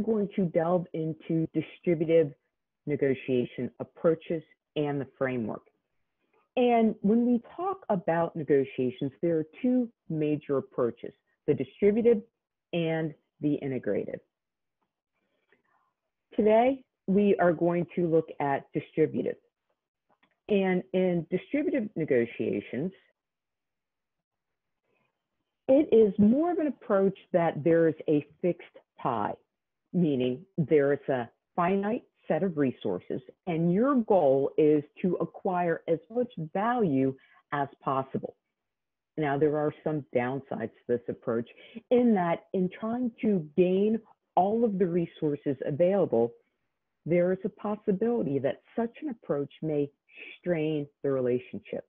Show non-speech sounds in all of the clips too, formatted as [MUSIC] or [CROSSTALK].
Are going to delve into distributive negotiation approaches and the framework. And when we talk about negotiations, there are two major approaches, the distributive and the integrative. Today, we are going to look at distributive. And in distributive negotiations, it is more of an approach that there is a fixed pie, meaning there is a finite set of resources, and your goal is to acquire as much value as possible. Now, there are some downsides to this approach in that in trying to gain all of the resources available, there is a possibility that such an approach may strain the relationship.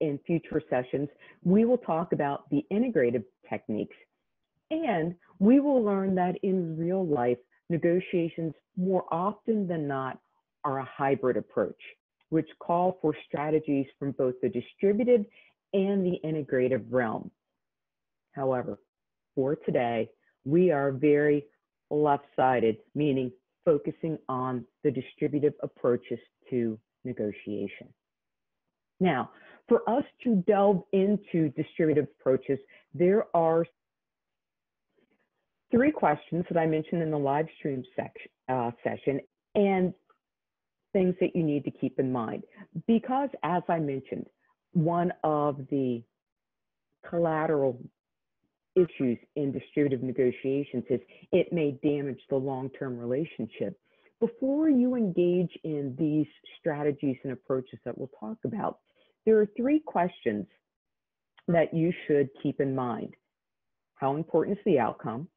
In future sessions, we will talk about the integrative techniques and we will learn that in real life, negotiations more often than not are a hybrid approach, which call for strategies from both the distributed and the integrative realm. However, for today, we are very left-sided, meaning focusing on the distributive approaches to negotiation. Now, for us to delve into distributive approaches, there are three questions that I mentioned in the live stream section, uh, session and things that you need to keep in mind. Because as I mentioned, one of the collateral issues in distributive negotiations is it may damage the long-term relationship. Before you engage in these strategies and approaches that we'll talk about, there are three questions that you should keep in mind. How important is the outcome?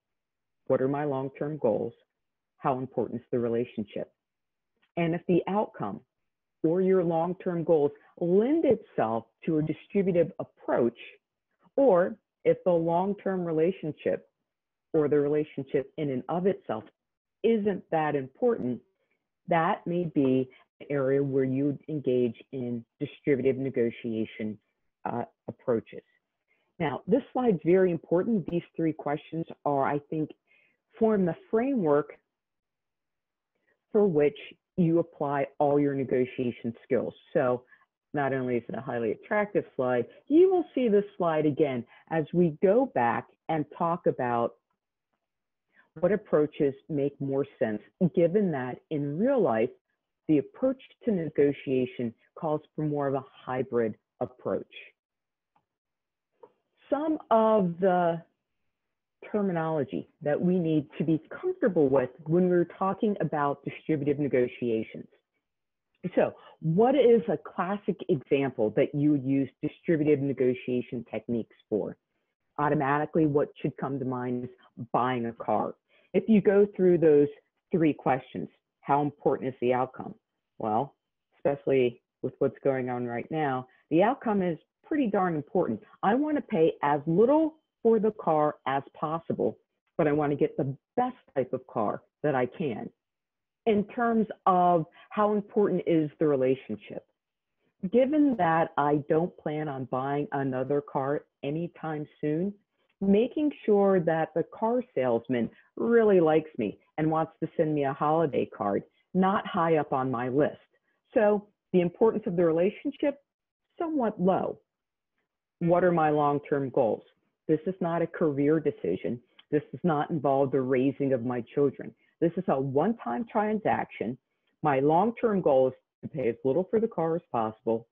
What are my long-term goals? How important is the relationship? And if the outcome or your long-term goals lend itself to a distributive approach, or if the long-term relationship or the relationship in and of itself isn't that important, that may be an area where you engage in distributive negotiation uh, approaches. Now, this slide's very important. These three questions are, I think, form the framework for which you apply all your negotiation skills. So not only is it a highly attractive slide, you will see this slide again as we go back and talk about what approaches make more sense, given that in real life, the approach to negotiation calls for more of a hybrid approach. Some of the terminology that we need to be comfortable with when we're talking about distributive negotiations. So what is a classic example that you would use distributive negotiation techniques for? Automatically, what should come to mind is buying a car. If you go through those three questions, how important is the outcome? Well, especially with what's going on right now, the outcome is pretty darn important. I want to pay as little for the car as possible, but I want to get the best type of car that I can. In terms of how important is the relationship, given that I don't plan on buying another car anytime soon, making sure that the car salesman really likes me and wants to send me a holiday card, not high up on my list. So the importance of the relationship, somewhat low. What are my long-term goals? This is not a career decision. This does not involve the raising of my children. This is a one-time transaction. My long-term goal is to pay as little for the car as possible,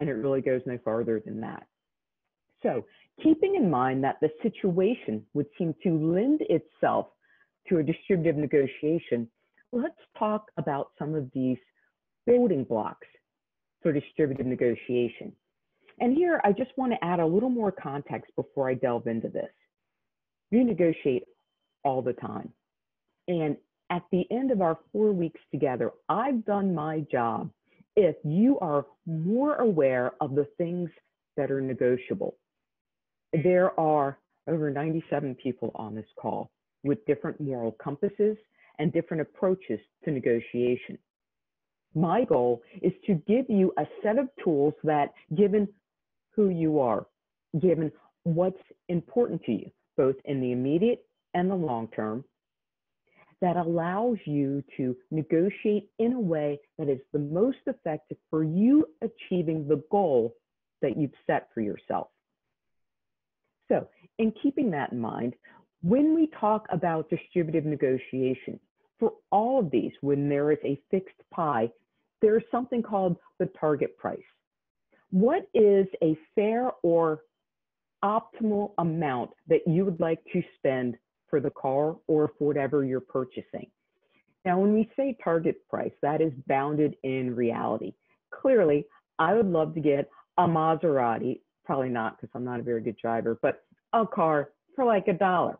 and it really goes no farther than that. So keeping in mind that the situation would seem to lend itself to a distributive negotiation, let's talk about some of these building blocks for distributive negotiation. And here, I just want to add a little more context before I delve into this. You negotiate all the time. And at the end of our four weeks together, I've done my job if you are more aware of the things that are negotiable. There are over 97 people on this call with different moral compasses and different approaches to negotiation. My goal is to give you a set of tools that, given who you are, given what's important to you, both in the immediate and the long term, that allows you to negotiate in a way that is the most effective for you achieving the goal that you've set for yourself. So, in keeping that in mind, when we talk about distributive negotiation, for all of these, when there is a fixed pie, there is something called the target price. What is a fair or optimal amount that you would like to spend for the car or for whatever you're purchasing? Now, when we say target price, that is bounded in reality. Clearly, I would love to get a Maserati, probably not because I'm not a very good driver, but a car for like a dollar,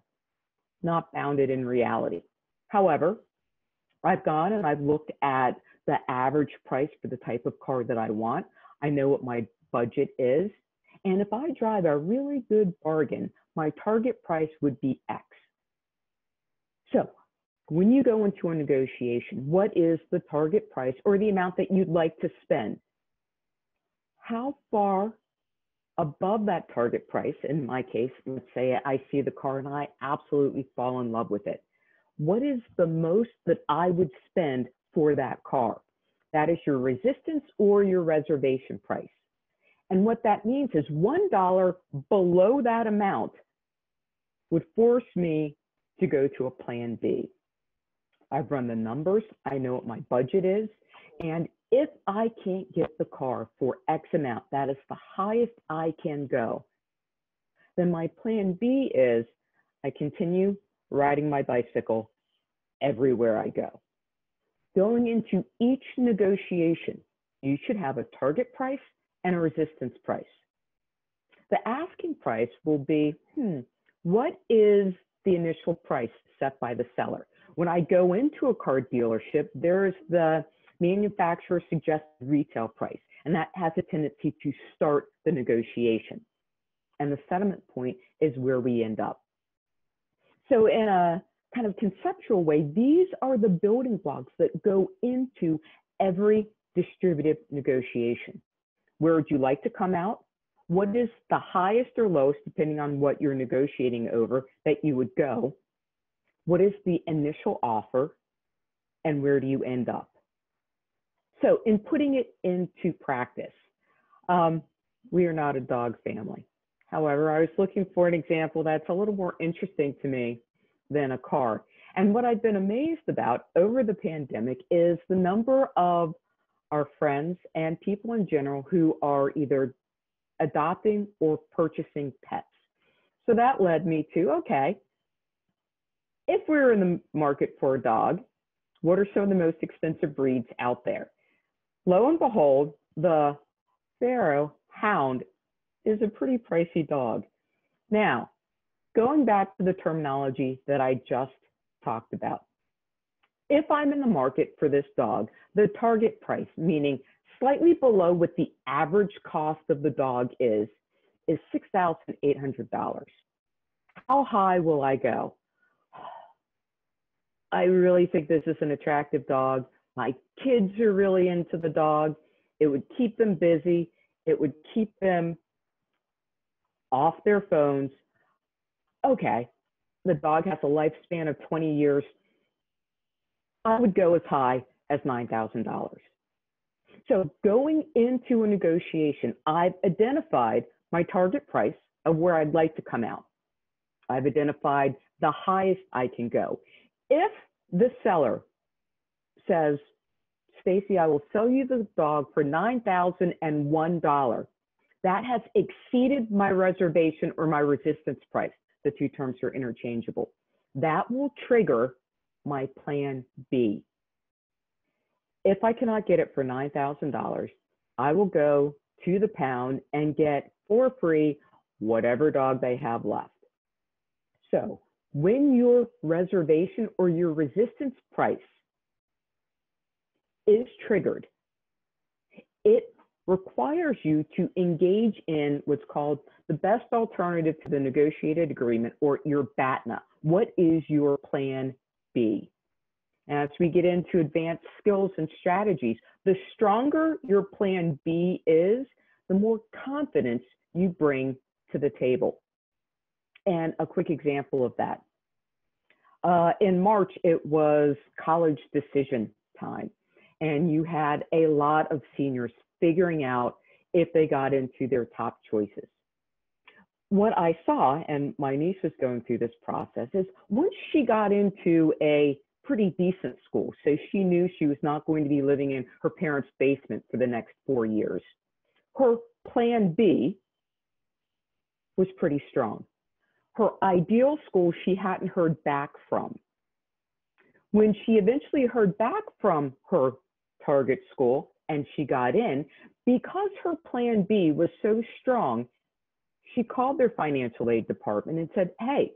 not bounded in reality. However, I've gone and I've looked at the average price for the type of car that I want. I know what my budget is. And if I drive a really good bargain, my target price would be X. So when you go into a negotiation, what is the target price or the amount that you'd like to spend? How far above that target price, in my case, let's say I see the car and I absolutely fall in love with it. What is the most that I would spend for that car? That is your resistance or your reservation price. And what that means is $1 below that amount would force me to go to a plan B. I've run the numbers, I know what my budget is, and if I can't get the car for X amount, that is the highest I can go, then my plan B is I continue riding my bicycle everywhere I go. Going into each negotiation, you should have a target price and a resistance price. The asking price will be, hmm, what is the initial price set by the seller? When I go into a car dealership, there is the manufacturer suggested retail price, and that has a tendency to start the negotiation. And the settlement point is where we end up. So in a kind of conceptual way, these are the building blocks that go into every distributive negotiation. Where would you like to come out? What is the highest or lowest, depending on what you're negotiating over, that you would go? What is the initial offer? And where do you end up? So, in putting it into practice, um, we are not a dog family. However, I was looking for an example that's a little more interesting to me than a car. And what I've been amazed about over the pandemic is the number of our friends and people in general who are either adopting or purchasing pets. So that led me to okay, if we're in the market for a dog, what are some of the most expensive breeds out there? Lo and behold, the Pharaoh Hound is a pretty pricey dog. Now, going back to the terminology that I just talked about, if I'm in the market for this dog, the target price, meaning slightly below what the average cost of the dog is, is $6,800. How high will I go? I really think this is an attractive dog. My kids are really into the dog. It would keep them busy. It would keep them off their phones. Okay, the dog has a lifespan of 20 years. I would go as high as $9,000. So going into a negotiation, I've identified my target price of where I'd like to come out. I've identified the highest I can go. If the seller says, Stacey, I will sell you the dog for $9,001, that has exceeded my reservation or my resistance price. The two terms are interchangeable. That will trigger my plan B. If I cannot get it for $9,000, I will go to the pound and get for free whatever dog they have left. So when your reservation or your resistance price is triggered, it requires you to engage in what's called the best alternative to the negotiated agreement or your BATNA. What is your plan B? As we get into advanced skills and strategies, the stronger your plan B is, the more confidence you bring to the table. And a quick example of that. uh, in March, it was college decision time, and you had a lot of seniors figuring out if they got into their top choices. What I saw, and my niece was going through this process, is once she got into a pretty decent school, so she knew she was not going to be living in her parents' basement for the next four years, her plan B was pretty strong. Her ideal school she hadn't heard back from. When she eventually heard back from her target school and she got in, because her plan B was so strong, she called their financial aid department and said, Hey,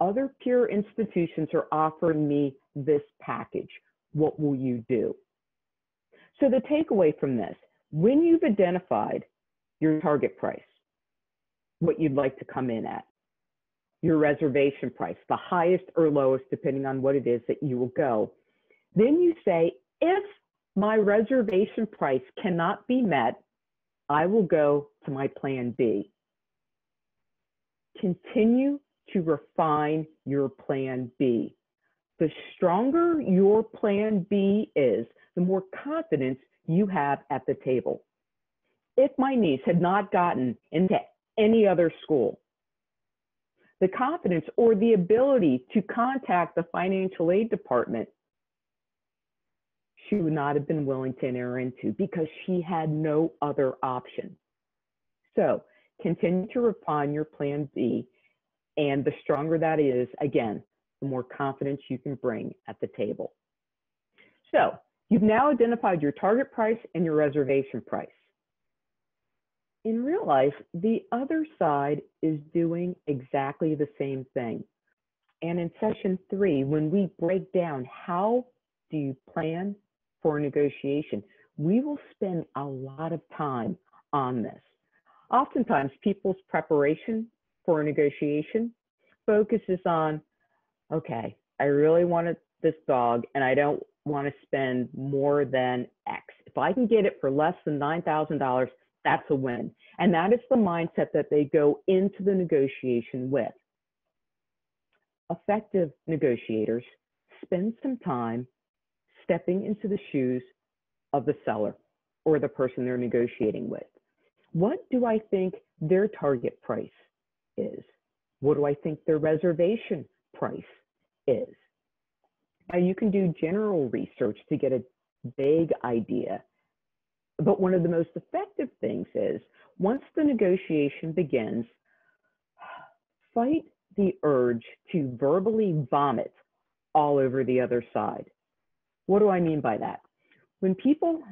other peer institutions are offering me this package. What will you do? So, the takeaway from this when you've identified your target price, what you'd like to come in at, your reservation price, the highest or lowest, depending on what it is that you will go, then you say, if my reservation price cannot be met, I will go to my plan B. Continue to refine your plan B. The stronger your plan B is, the more confidence you have at the table. If my niece had not gotten into any other school, the confidence or the ability to contact the financial aid department, she would not have been willing to enter into because she had no other option. So continue to refine your plan B. And the stronger that is, again, the more confidence you can bring at the table. So you've now identified your target price and your reservation price in real life, the other side is doing exactly the same thing. And in session three, when we break down how do you plan for negotiation, we will spend a lot of time on this. Oftentimes, people's preparation for a negotiation focuses on, okay, I really wanted this dog and I don't want to spend more than X. If I can get it for less than $9,000, that's a win. And that is the mindset that they go into the negotiation with. Effective negotiators spend some time stepping into the shoes of the seller or the person they're negotiating with. What do I think their target price is? What do I think their reservation price is? Now, you can do general research to get a vague idea but one of the most effective things is once the negotiation begins, fight the urge to verbally vomit all over the other side. What do I mean by that? When people,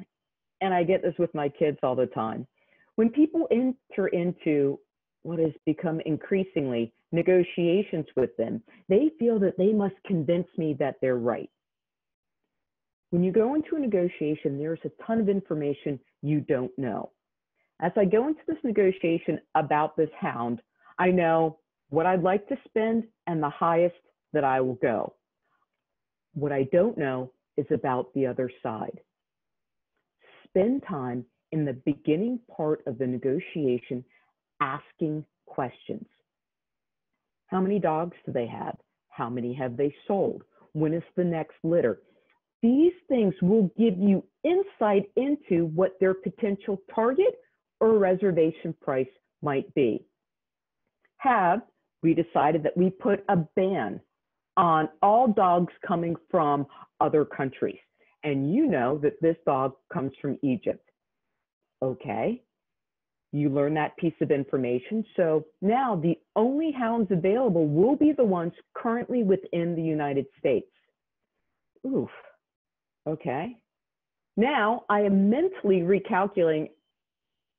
and I get this with my kids all the time, when people enter into what has become increasingly negotiations with them, they feel that they must convince me that they're right. When you go into a negotiation, there's a ton of information you don't know. As I go into this negotiation about this hound, I know what I'd like to spend and the highest that I will go. What I don't know is about the other side. Spend time in the beginning part of the negotiation asking questions. How many dogs do they have? How many have they sold? When is the next litter? These things will give you insight into what their potential target or reservation price might be. Have we decided that we put a ban on all dogs coming from other countries? And you know that this dog comes from Egypt. Okay, you learn that piece of information. So now the only hounds available will be the ones currently within the United States. Oof. Okay. Now I am mentally recalculating.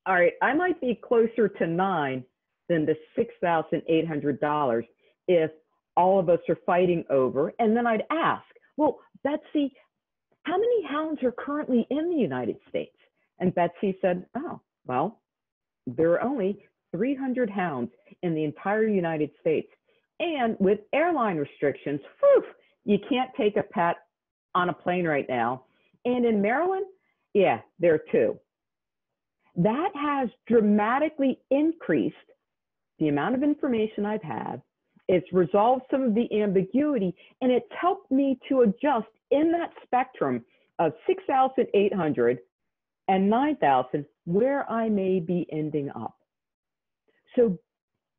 All right, I might be closer to nine than the $6,800 if all of us are fighting over. And then I'd ask, well, Betsy, how many hounds are currently in the United States? And Betsy said, oh, well, there are only 300 hounds in the entire United States. And with airline restrictions, whew, you can't take a pet on a plane right now. And in Maryland, yeah, there are two. That has dramatically increased the amount of information I've had It's resolved some of the ambiguity and it's helped me to adjust in that spectrum of 6,800 and 9,000 where I may be ending up. So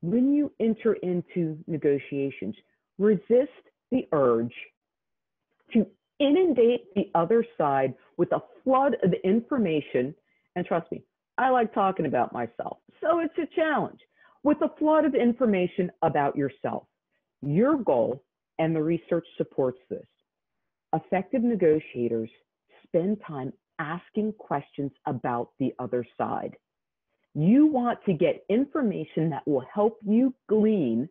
when you enter into negotiations, resist the urge to inundate the other side with a flood of information. And trust me, I like talking about myself. So it's a challenge with a flood of information about yourself. Your goal, and the research supports this, effective negotiators spend time asking questions about the other side. You want to get information that will help you glean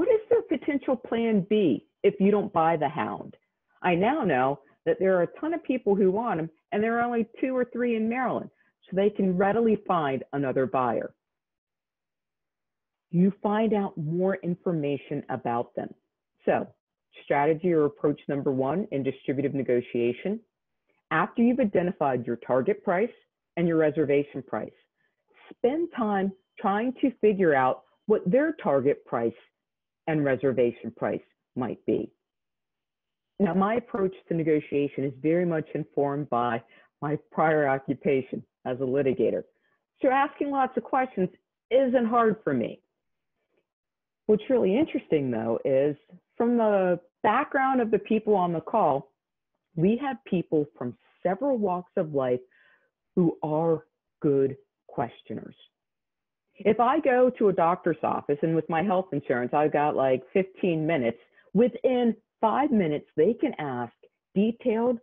what is their potential plan B if you don't buy the hound? I now know that there are a ton of people who want them and there are only two or three in Maryland, so they can readily find another buyer. You find out more information about them. So strategy or approach number one in distributive negotiation, after you've identified your target price and your reservation price, spend time trying to figure out what their target price and reservation price might be. Now, my approach to negotiation is very much informed by my prior occupation as a litigator. So asking lots of questions isn't hard for me. What's really interesting though is from the background of the people on the call, we have people from several walks of life who are good questioners. If I go to a doctor's office and with my health insurance, I've got like 15 minutes, within five minutes, they can ask detailed,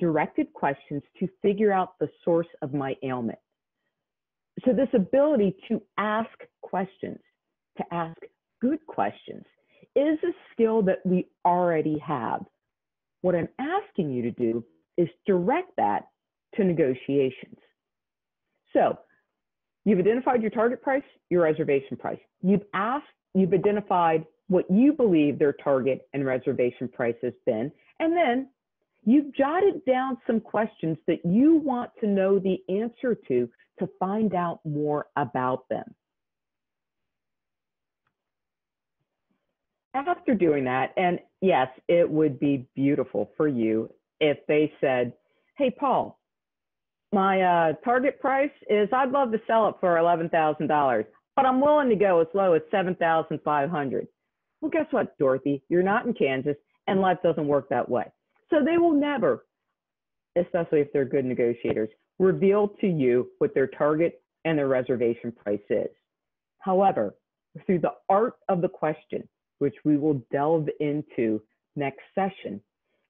directed questions to figure out the source of my ailment. So, this ability to ask questions, to ask good questions, is a skill that we already have. What I'm asking you to do is direct that to negotiations. So, You've identified your target price, your reservation price. You've asked, you've identified what you believe their target and reservation price has been, and then you've jotted down some questions that you want to know the answer to to find out more about them. After doing that, and yes, it would be beautiful for you if they said, Hey, Paul, my uh, target price is I'd love to sell it for eleven thousand dollars, but I'm willing to go as low as seven thousand five hundred. Well, guess what, Dorothy? You're not in Kansas, and life doesn't work that way. So they will never, especially if they're good negotiators, reveal to you what their target and their reservation price is. However, through the art of the question, which we will delve into next session,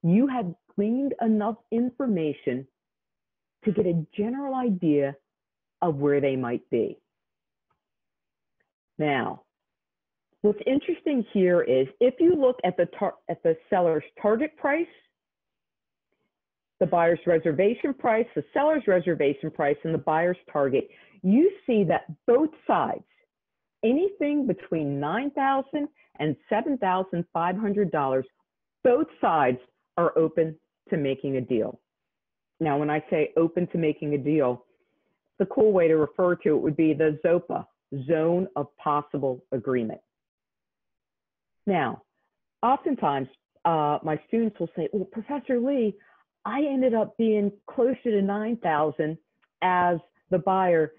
you have gleaned enough information to get a general idea of where they might be. Now, what's interesting here is if you look at the, at the seller's target price, the buyer's reservation price, the seller's reservation price, and the buyer's target, you see that both sides, anything between $9,000 and $7,500, both sides are open to making a deal. Now, when I say open to making a deal, the cool way to refer to it would be the ZOPA, Zone of Possible Agreement. Now, oftentimes uh, my students will say, well, Professor Lee, I ended up being closer to 9,000 as the buyer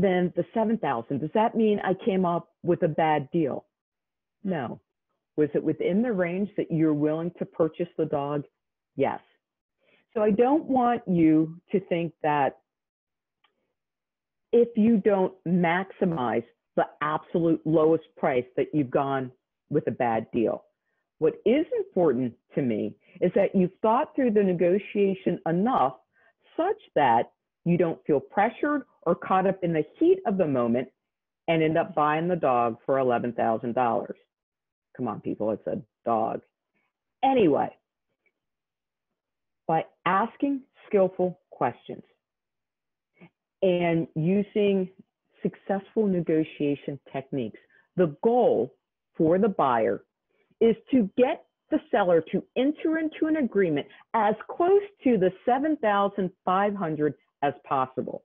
than the 7,000. Does that mean I came up with a bad deal? No. Was it within the range that you're willing to purchase the dog? Yes. So I don't want you to think that if you don't maximize the absolute lowest price that you've gone with a bad deal. What is important to me is that you've thought through the negotiation enough such that you don't feel pressured or caught up in the heat of the moment and end up buying the dog for $11,000. Come on, people, it's a dog. Anyway, by asking skillful questions and using successful negotiation techniques. The goal for the buyer is to get the seller to enter into an agreement as close to the 7,500 as possible.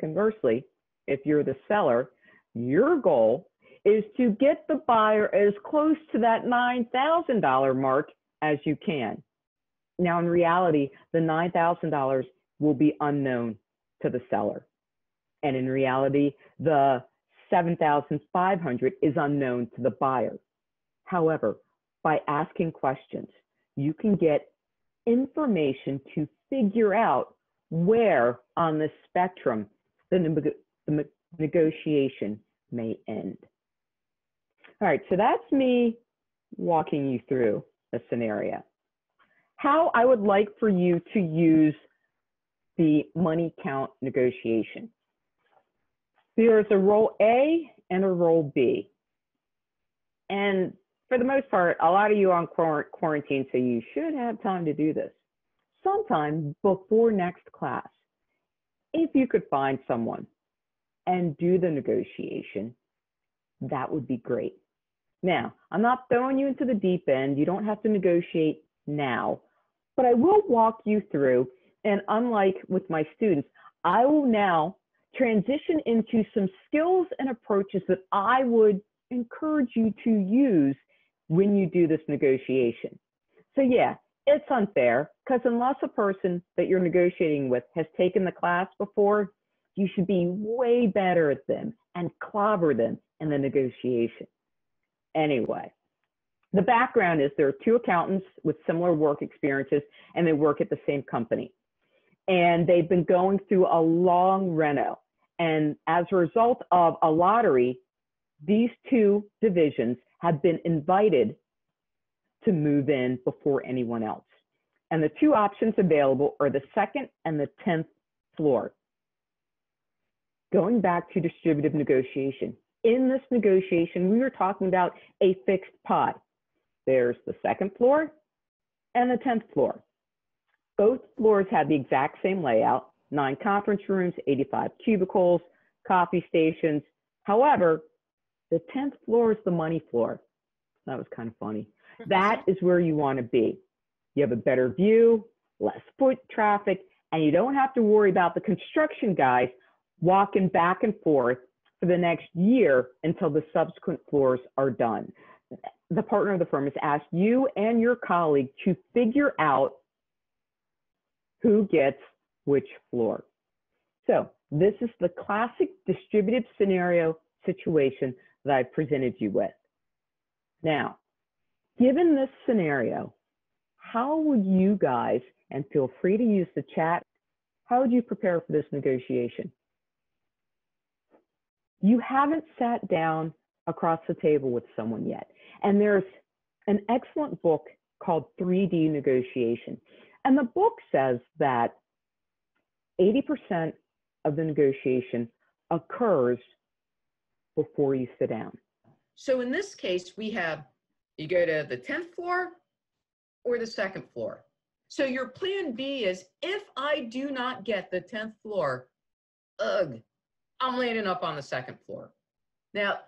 Conversely, if you're the seller, your goal is to get the buyer as close to that $9,000 mark as you can. Now, in reality, the $9,000 will be unknown to the seller. And in reality, the 7,500 is unknown to the buyer. However, by asking questions, you can get information to figure out where on the spectrum the, the negotiation may end. All right, so that's me walking you through a scenario. How I would like for you to use the money count negotiation. There's a role A and a role B. And for the most part, a lot of you on quarantine say you should have time to do this sometime before next class. If you could find someone and do the negotiation, that would be great. Now, I'm not throwing you into the deep end. You don't have to negotiate now, but I will walk you through. And unlike with my students, I will now transition into some skills and approaches that I would encourage you to use when you do this negotiation. So yeah, it's unfair because unless a person that you're negotiating with has taken the class before, you should be way better at them and clobber them in the negotiation. Anyway, the background is there are two accountants with similar work experiences and they work at the same company. And they've been going through a long reno. And as a result of a lottery, these two divisions have been invited to move in before anyone else. And the two options available are the second and the 10th floor. Going back to distributive negotiation, in this negotiation, we were talking about a fixed pie. There's the second floor and the 10th floor. Both floors have the exact same layout, nine conference rooms, 85 cubicles, coffee stations. However, the 10th floor is the money floor. That was kind of funny. That is where you want to be. You have a better view, less foot traffic, and you don't have to worry about the construction guys walking back and forth for the next year until the subsequent floors are done. The partner of the firm has asked you and your colleague to figure out who gets which floor. So this is the classic distributed scenario situation that I presented you with. Now, given this scenario, how would you guys, and feel free to use the chat, how would you prepare for this negotiation? You haven't sat down across the table with someone yet. And there's an excellent book called 3D Negotiation. And the book says that 80% of the negotiation occurs before you sit down. So in this case, we have you go to the 10th floor or the second floor. So your plan B is if I do not get the 10th floor, ugh, I'm landing up on the second floor. Now,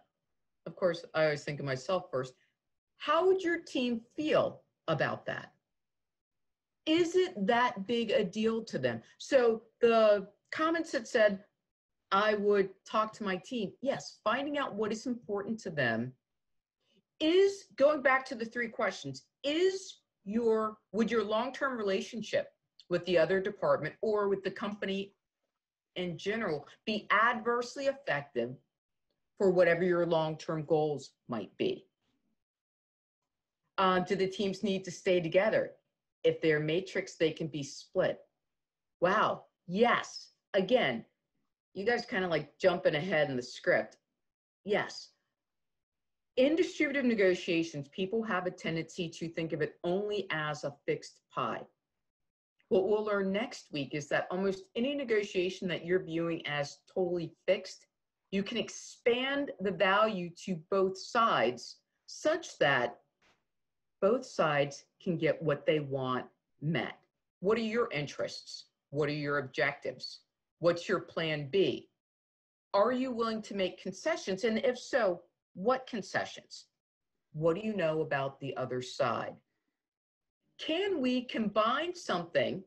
of course, I always think of myself first. How would your team feel about that? Is it that big a deal to them? So the comments that said, I would talk to my team. Yes, finding out what is important to them is going back to the three questions. Is your, would your long-term relationship with the other department or with the company in general be adversely effective for whatever your long-term goals might be? Uh, do the teams need to stay together? If they're matrix, they can be split. Wow, yes. Again, you guys kind of like jumping ahead in the script. Yes. In distributive negotiations, people have a tendency to think of it only as a fixed pie. What we'll learn next week is that almost any negotiation that you're viewing as totally fixed, you can expand the value to both sides such that both sides can get what they want met. What are your interests? What are your objectives? What's your plan B? Are you willing to make concessions? And if so, what concessions? What do you know about the other side? Can we combine something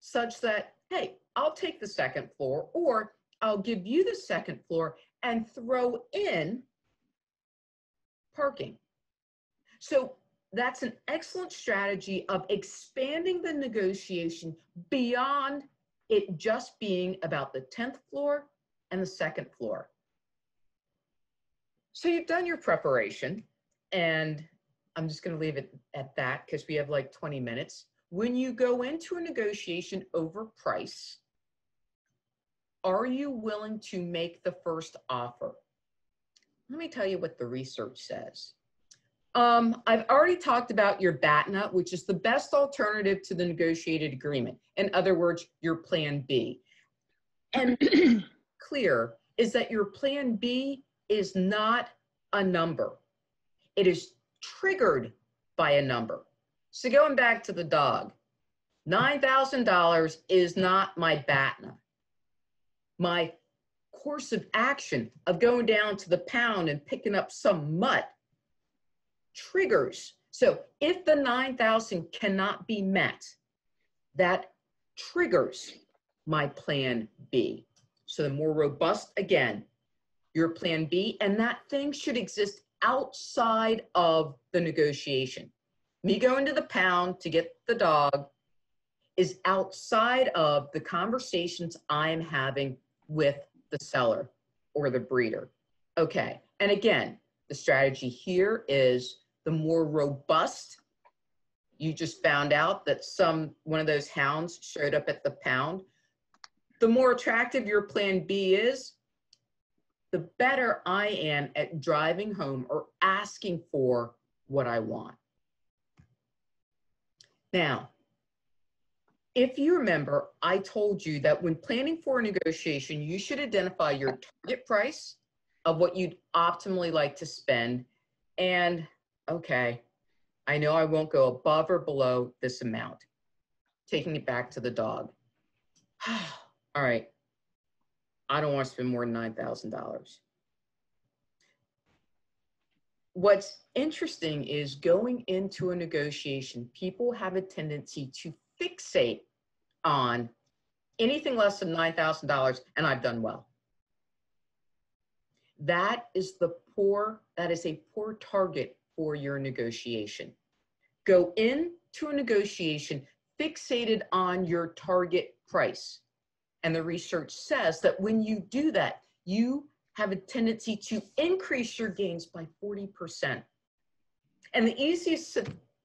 such that, hey, I'll take the second floor, or I'll give you the second floor and throw in parking. So that's an excellent strategy of expanding the negotiation beyond it just being about the 10th floor and the second floor. So you've done your preparation, and I'm just going to leave it at that because we have like 20 minutes. When you go into a negotiation over price, are you willing to make the first offer? Let me tell you what the research says. Um, I've already talked about your BATNA, which is the best alternative to the negotiated agreement. In other words, your plan B. And [CLEARS THROAT] clear is that your plan B is not a number. It is triggered by a number. So going back to the dog, $9,000 is not my BATNA. My course of action of going down to the pound and picking up some mutt triggers. So if the 9,000 cannot be met, that triggers my plan B. So the more robust, again, your plan B, and that thing should exist outside of the negotiation. Me going to the pound to get the dog is outside of the conversations I am having with the seller or the breeder. Okay, and again, the strategy here is the more robust. You just found out that some one of those hounds showed up at the pound. The more attractive your plan B is, the better I am at driving home or asking for what I want. Now, if you remember, I told you that when planning for a negotiation, you should identify your target price of what you'd optimally like to spend and okay, I know I won't go above or below this amount. Taking it back to the dog. [SIGHS] All right, I don't want to spend more than $9,000. What's interesting is going into a negotiation, people have a tendency to fixate on anything less than $9,000 and I've done well. That is the poor, that is a poor target for your negotiation. Go into a negotiation fixated on your target price. And the research says that when you do that, you have a tendency to increase your gains by 40%. And the easiest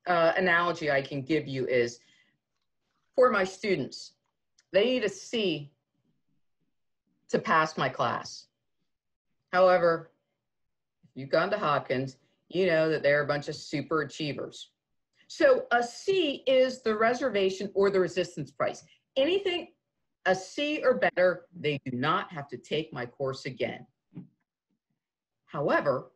uh, analogy I can give you is for my students, they need a C to pass my class. However, if you've gone to Hopkins, you know that they're a bunch of super achievers. So a C is the reservation or the resistance price. Anything a C or better, they do not have to take my course again. However,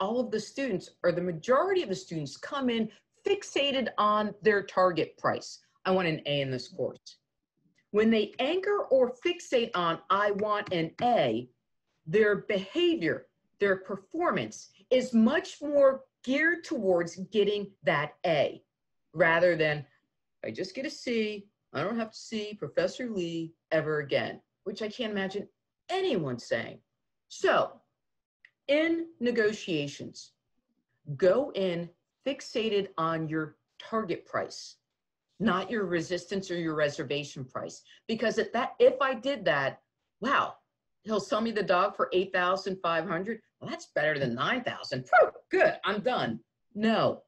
all of the students or the majority of the students come in fixated on their target price. I want an A in this course. When they anchor or fixate on I want an A, their behavior, their performance is much more geared towards getting that A rather than I just get a C, I don't have to see Professor Lee ever again, which I can't imagine anyone saying. So, in negotiations, go in fixated on your target price, not your resistance or your reservation price. Because at that, if I did that, wow, he'll sell me the dog for 8,500. Well, that's better than 9,000. Good, I'm done. No,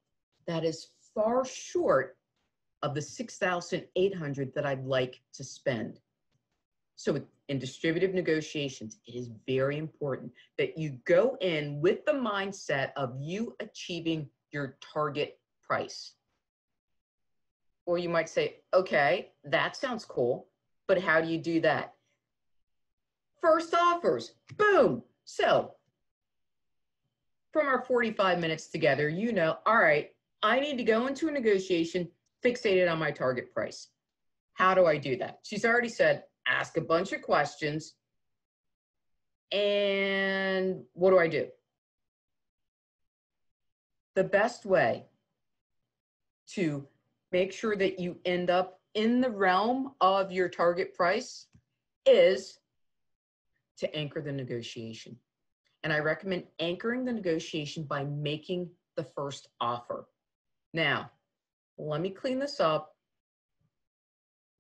that is far short of the 6,800 that I'd like to spend. So in distributive negotiations, it is very important that you go in with the mindset of you achieving your target price. Or you might say, okay, that sounds cool, but how do you do that? First offers, boom. So from our 45 minutes together, you know, all right, I need to go into a negotiation fixated on my target price. How do I do that? She's already said, ask a bunch of questions. And what do I do? The best way to make sure that you end up in the realm of your target price is to anchor the negotiation. And I recommend anchoring the negotiation by making the first offer. Now, let me clean this up.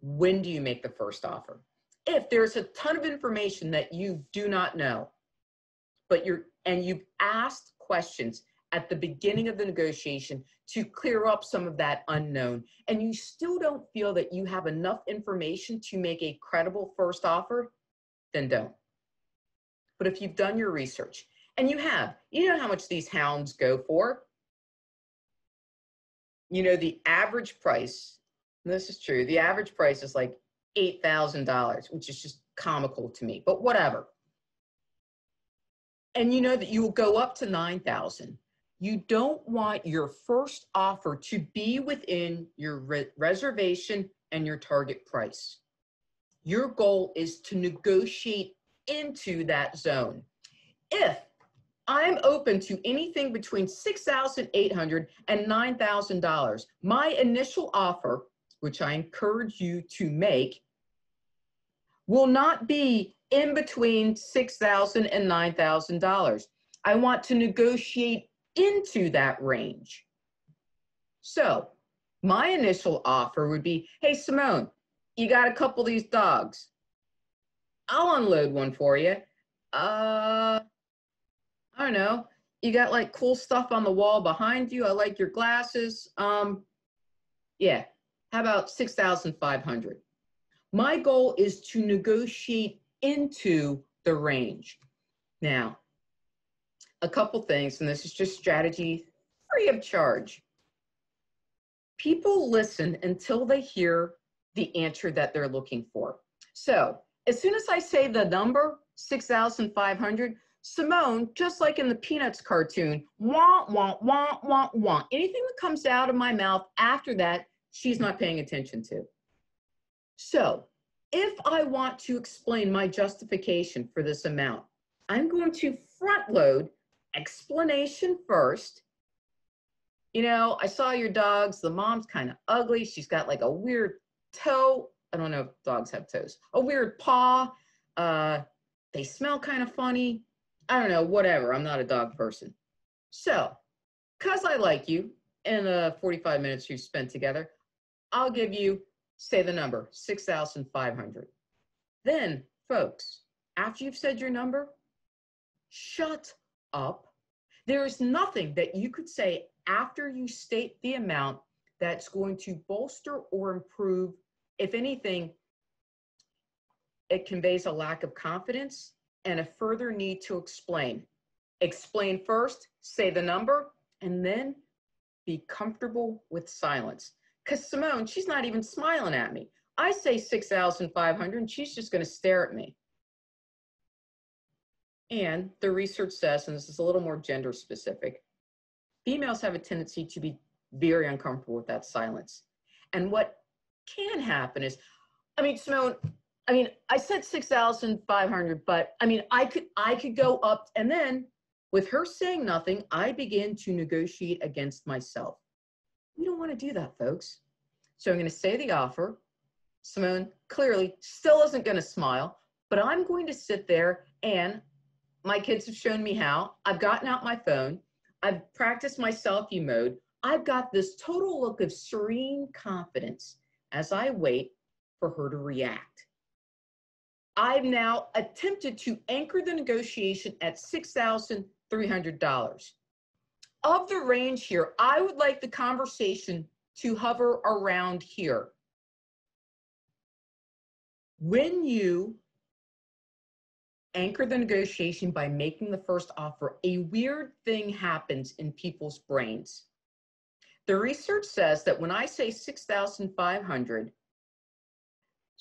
When do you make the first offer? If there's a ton of information that you do not know, but you're, and you've asked questions at the beginning of the negotiation to clear up some of that unknown, and you still don't feel that you have enough information to make a credible first offer, then don't. But if you've done your research, and you have, you know how much these hounds go for. You know, the average price, this is true, the average price is like $8,000, which is just comical to me, but whatever. And you know that you will go up to 9,000 you don't want your first offer to be within your re reservation and your target price. Your goal is to negotiate into that zone. If I'm open to anything between $6,800 and $9,000, my initial offer, which I encourage you to make, will not be in between $6,000 and $9,000. I want to negotiate into that range. So my initial offer would be, hey, Simone, you got a couple of these dogs. I'll unload one for you. Uh, I don't know. You got like cool stuff on the wall behind you. I like your glasses. Um, yeah. How about 6,500? My goal is to negotiate into the range. Now, a couple things, and this is just strategy free of charge. People listen until they hear the answer that they're looking for. So as soon as I say the number, 6,500, Simone, just like in the Peanuts cartoon, wah, wah, wah, wah, wah. Anything that comes out of my mouth after that, she's not paying attention to. So if I want to explain my justification for this amount, I'm going to front load explanation first. You know, I saw your dogs. The mom's kind of ugly. She's got like a weird toe. I don't know if dogs have toes. A weird paw. Uh, they smell kind of funny. I don't know, whatever. I'm not a dog person. So, because I like you in the uh, 45 minutes you've spent together, I'll give you, say the number, 6,500. Then, folks, after you've said your number, shut up. There is nothing that you could say after you state the amount that's going to bolster or improve. If anything, it conveys a lack of confidence and a further need to explain. Explain first, say the number, and then be comfortable with silence. Because Simone, she's not even smiling at me. I say 6,500 and she's just going to stare at me. And the research says, and this is a little more gender specific, females have a tendency to be very uncomfortable with that silence. And what can happen is, I mean, Simone, I mean, I said 6,500, but I mean, I could, I could go up and then with her saying nothing, I begin to negotiate against myself. We don't want to do that, folks. So I'm going to say the offer. Simone clearly still isn't going to smile, but I'm going to sit there and my kids have shown me how. I've gotten out my phone. I've practiced my selfie mode. I've got this total look of serene confidence as I wait for her to react. I've now attempted to anchor the negotiation at $6,300. Of the range here, I would like the conversation to hover around here. When you anchor the negotiation by making the first offer, a weird thing happens in people's brains. The research says that when I say 6,500,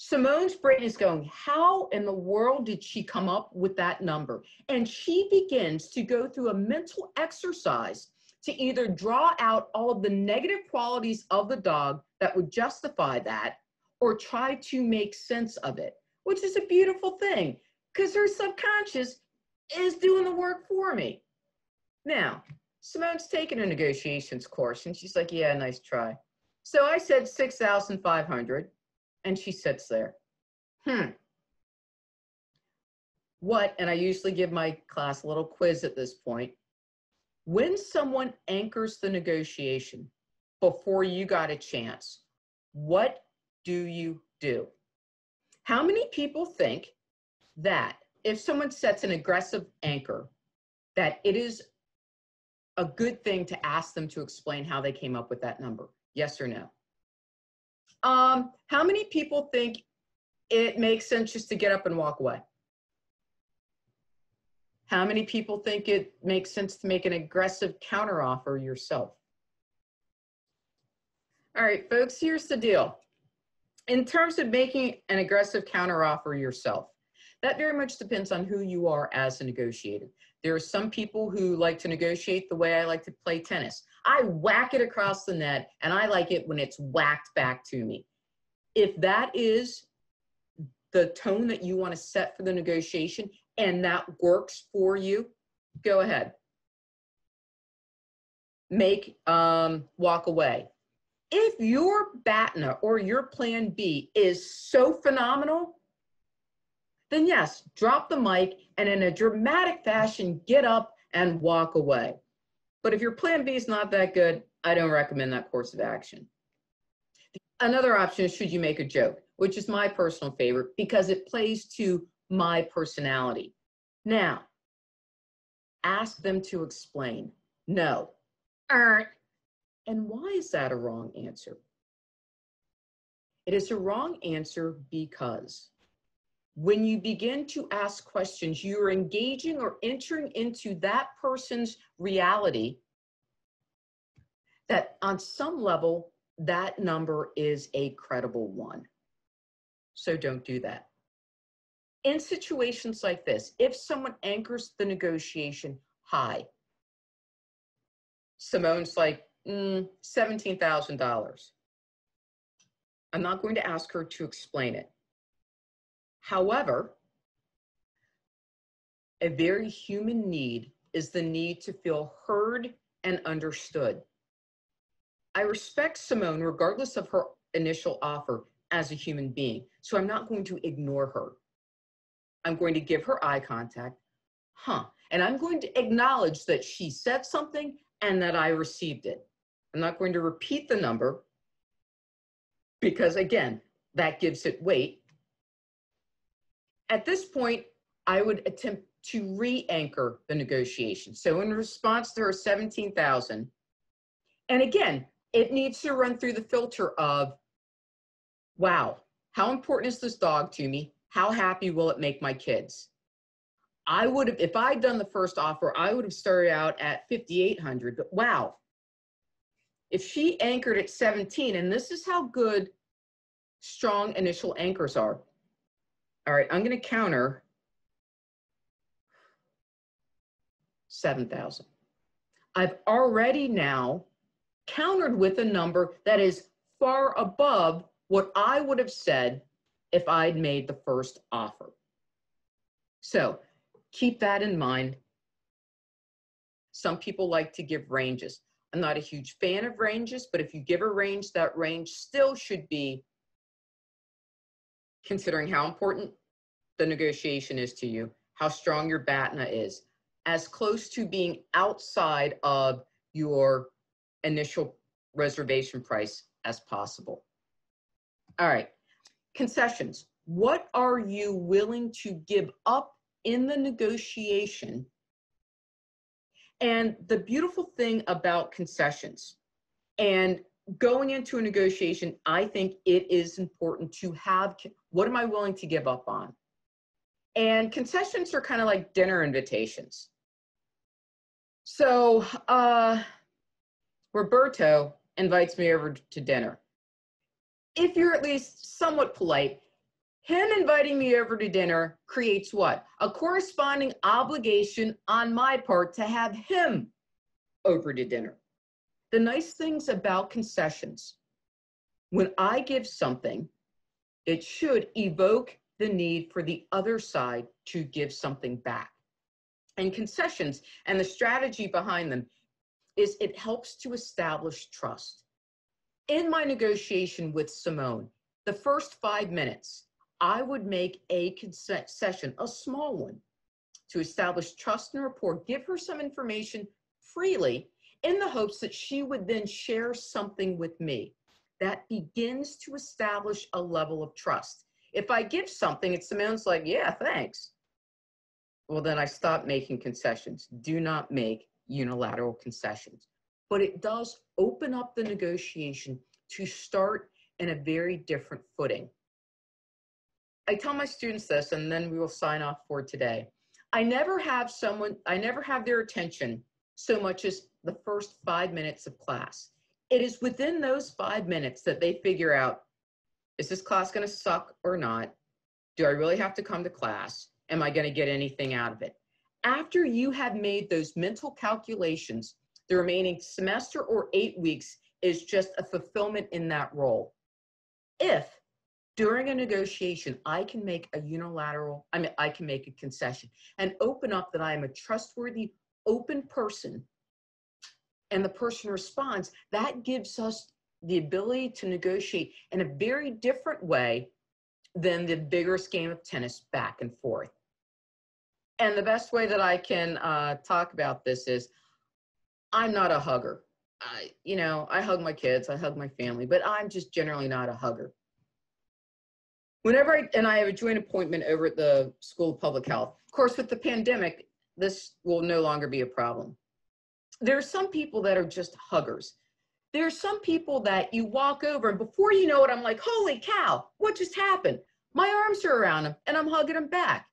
Simone's brain is going, how in the world did she come up with that number? And she begins to go through a mental exercise to either draw out all of the negative qualities of the dog that would justify that or try to make sense of it, which is a beautiful thing because her subconscious is doing the work for me. Now, Simone's taking a negotiations course and she's like, yeah, nice try. So I said 6,500 and she sits there. Hmm. what, and I usually give my class a little quiz at this point, when someone anchors the negotiation before you got a chance, what do you do? How many people think that if someone sets an aggressive anchor, that it is a good thing to ask them to explain how they came up with that number? Yes or no? Um, how many people think it makes sense just to get up and walk away? How many people think it makes sense to make an aggressive counteroffer yourself? All right, folks, here's the deal. In terms of making an aggressive counteroffer yourself, that very much depends on who you are as a negotiator. There are some people who like to negotiate the way I like to play tennis. I whack it across the net and I like it when it's whacked back to me. If that is the tone that you want to set for the negotiation and that works for you, go ahead. Make um, walk away. If your BATNA or your plan B is so phenomenal, then yes, drop the mic and in a dramatic fashion, get up and walk away. But if your plan B is not that good, I don't recommend that course of action. Another option is should you make a joke, which is my personal favorite because it plays to my personality. Now, ask them to explain. No. And why is that a wrong answer? It is a wrong answer because when you begin to ask questions, you're engaging or entering into that person's reality that on some level, that number is a credible one. So don't do that. In situations like this, if someone anchors the negotiation high, Simone's like, mm, $17,000. I'm not going to ask her to explain it. However, a very human need is the need to feel heard and understood. I respect Simone regardless of her initial offer as a human being, so I'm not going to ignore her. I'm going to give her eye contact, huh, and I'm going to acknowledge that she said something and that I received it. I'm not going to repeat the number because, again, that gives it weight. At this point, I would attempt to re-anchor the negotiation. So in response there are 17,000, and again, it needs to run through the filter of, wow, how important is this dog to me? How happy will it make my kids? I would have, if I'd done the first offer, I would have started out at 5,800, but wow. If she anchored at 17, and this is how good strong initial anchors are. All right, I'm going to counter 7,000. I've already now countered with a number that is far above what I would have said if I'd made the first offer. So keep that in mind. Some people like to give ranges. I'm not a huge fan of ranges, but if you give a range, that range still should be considering how important the negotiation is to you, how strong your BATNA is, as close to being outside of your initial reservation price as possible. All right, concessions. What are you willing to give up in the negotiation? And the beautiful thing about concessions and going into a negotiation, I think it is important to have what am I willing to give up on? And concessions are kind of like dinner invitations. So, uh, Roberto invites me over to dinner. If you're at least somewhat polite, him inviting me over to dinner creates what? A corresponding obligation on my part to have him over to dinner. The nice things about concessions, when I give something, it should evoke the need for the other side to give something back. And concessions and the strategy behind them is it helps to establish trust. In my negotiation with Simone, the first five minutes, I would make a concession, a small one, to establish trust and rapport, give her some information freely in the hopes that she would then share something with me. That begins to establish a level of trust. If I give something, it sounds like, yeah, thanks. Well, then I stop making concessions. Do not make unilateral concessions. But it does open up the negotiation to start in a very different footing. I tell my students this, and then we will sign off for today. I never have someone, I never have their attention so much as the first five minutes of class. It is within those five minutes that they figure out is this class going to suck or not? Do I really have to come to class? Am I going to get anything out of it? After you have made those mental calculations, the remaining semester or eight weeks is just a fulfillment in that role. If during a negotiation, I can make a unilateral, I mean, I can make a concession and open up that I am a trustworthy, open person, and the person responds, that gives us the ability to negotiate in a very different way than the vigorous game of tennis back and forth. And the best way that I can uh, talk about this is I'm not a hugger. I, you know, I hug my kids, I hug my family, but I'm just generally not a hugger. Whenever I, and I have a joint appointment over at the School of Public Health. Of course, with the pandemic, this will no longer be a problem. There are some people that are just huggers There are some people that you walk over and before you know it, I'm like, holy cow, what just happened? My arms are around them and I'm hugging them back.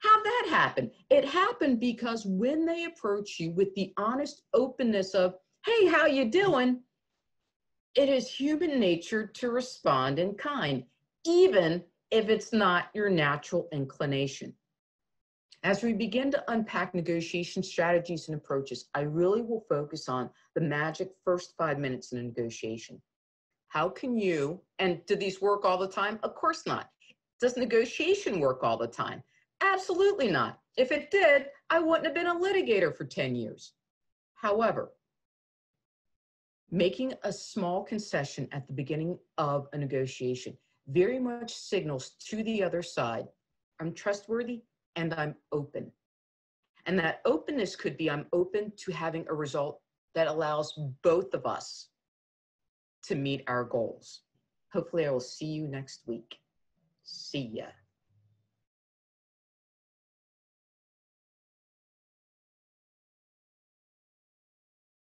How'd that happen? It happened because when they approach you with the honest openness of, hey, how you doing? It is human nature to respond in kind, even if it's not your natural inclination. As we begin to unpack negotiation strategies and approaches, I really will focus on the magic first five minutes in a negotiation. How can you, and do these work all the time? Of course not. Does negotiation work all the time? Absolutely not. If it did, I wouldn't have been a litigator for 10 years. However, making a small concession at the beginning of a negotiation very much signals to the other side, I'm trustworthy, and I'm open. And that openness could be I'm open to having a result that allows both of us to meet our goals. Hopefully, I will see you next week. See ya.